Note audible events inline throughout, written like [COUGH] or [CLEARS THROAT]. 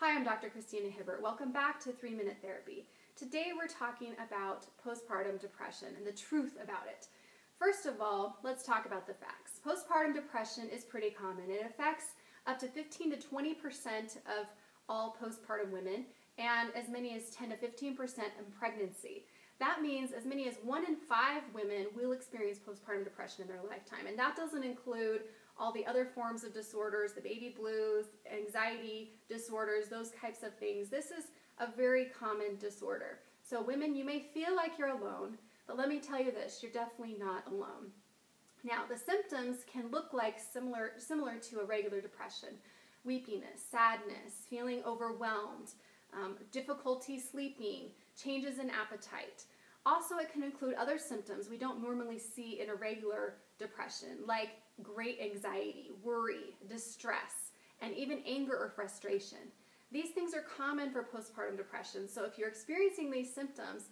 Hi, I'm Dr. Christina Hibbert. Welcome back to 3 Minute Therapy. Today we're talking about postpartum depression and the truth about it. First of all, let's talk about the facts. Postpartum depression is pretty common. It affects up to 15 to 20% of all postpartum women and as many as 10 to 15% in pregnancy. That means as many as one in five women will experience postpartum depression in their lifetime. And that doesn't include all the other forms of disorders, the baby blues, anxiety disorders, those types of things. This is a very common disorder. So, women, you may feel like you're alone, but let me tell you this you're definitely not alone. Now, the symptoms can look like similar, similar to a regular depression weepiness, sadness, feeling overwhelmed, um, difficulty sleeping, changes in appetite. Also, it can include other symptoms we don't normally see in a regular depression, like great anxiety, worry, distress, and even anger or frustration. These things are common for postpartum depression, so if you're experiencing these symptoms,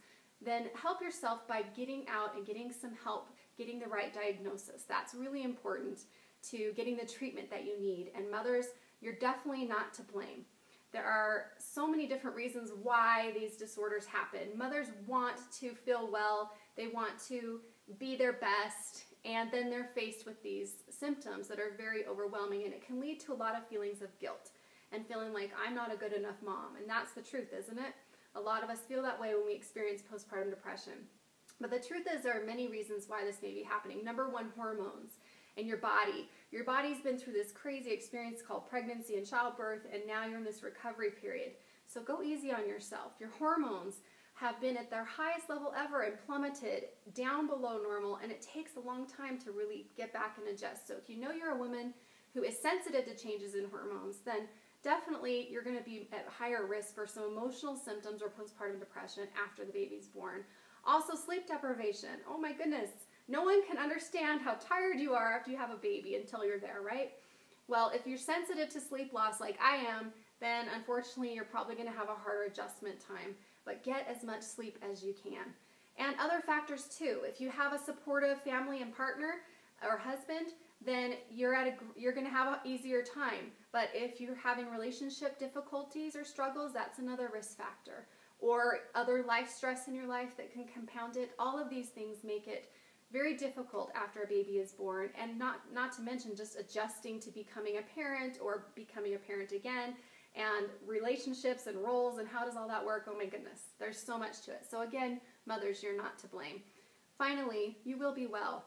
then help yourself by getting out and getting some help, getting the right diagnosis. That's really important to getting the treatment that you need. And mothers, you're definitely not to blame. There are so many different reasons why these disorders happen. Mothers want to feel well, they want to be their best, and then they're faced with these symptoms that are very overwhelming, and it can lead to a lot of feelings of guilt and feeling like I'm not a good enough mom. And that's the truth, isn't it? A lot of us feel that way when we experience postpartum depression. But the truth is, there are many reasons why this may be happening. Number one, hormones in your body. Your body's been through this crazy experience called pregnancy and childbirth, and now you're in this recovery period. So go easy on yourself. Your hormones have been at their highest level ever and plummeted down below normal, and it takes a long time to really get back and adjust. So, if you know you're a woman who is sensitive to changes in hormones, then definitely you're going to be at higher risk for some emotional symptoms or postpartum depression after the baby's born. Also, sleep deprivation. Oh my goodness, no one can understand how tired you are after you have a baby until you're there, right? Well, if you're sensitive to sleep loss like I am, then unfortunately you're probably going to have a harder adjustment time but get as much sleep as you can. And other factors too. If you have a supportive family and partner or husband, then you're at a you're going to have an easier time. But if you're having relationship difficulties or struggles, that's another risk factor. Or other life stress in your life that can compound it. All of these things make it very difficult after a baby is born and not not to mention just adjusting to becoming a parent or becoming a parent again and relationships and roles and how does all that work? Oh my goodness, there's so much to it. So, again, mothers, you're not to blame. Finally, you will be well.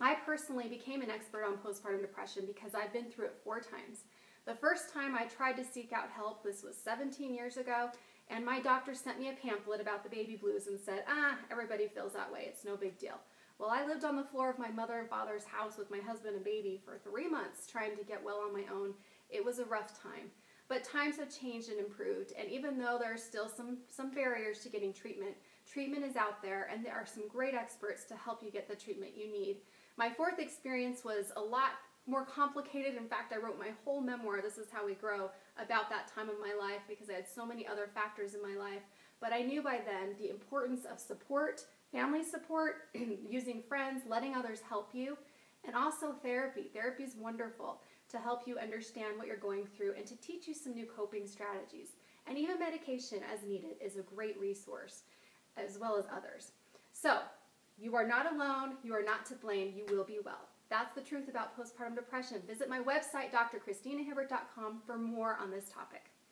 I personally became an expert on postpartum depression because I've been through it four times. The first time I tried to seek out help, this was 17 years ago, and my doctor sent me a pamphlet about the baby blues and said, ah, everybody feels that way, it's no big deal. Well, I lived on the floor of my mother and father's house with my husband and baby for three months trying to get well on my own. It was a rough time. But times have changed and improved, and even though there are still some, some barriers to getting treatment, treatment is out there, and there are some great experts to help you get the treatment you need. My fourth experience was a lot more complicated. In fact, I wrote my whole memoir, This is How We Grow, about that time of my life because I had so many other factors in my life. But I knew by then the importance of support, family support, [CLEARS THROAT] using friends, letting others help you, and also therapy. Therapy is wonderful to help you understand what you're going through and to teach you some new coping strategies. And even medication, as needed, is a great resource, as well as others. So, you are not alone, you are not to blame, you will be well. That's the truth about postpartum depression. Visit my website, drchristinahibbert.com, for more on this topic.